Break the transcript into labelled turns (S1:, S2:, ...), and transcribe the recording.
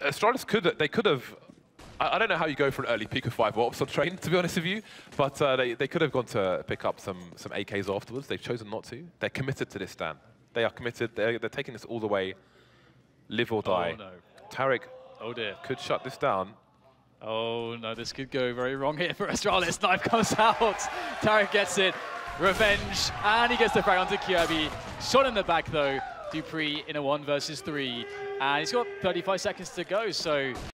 S1: Astralis could they could have. I, I don't know how you go for an early peek of five warps on train, to be honest with you, but uh, they, they could have gone to pick up some, some AKs afterwards. They've chosen not to. They're committed to this stand. They are committed. They're, they're taking this all the way, live or die.
S2: Oh, no.
S1: Tarik
S2: Oh, dear.
S1: could shut this down.
S2: Oh, no, this could go very wrong here for Astralis. Knife comes out. Tarik gets it. Revenge. And he gets the frag onto Kjaerbye. Shot in the back, though. Dupreeh in a one versus three. And he's got 35 seconds to go, so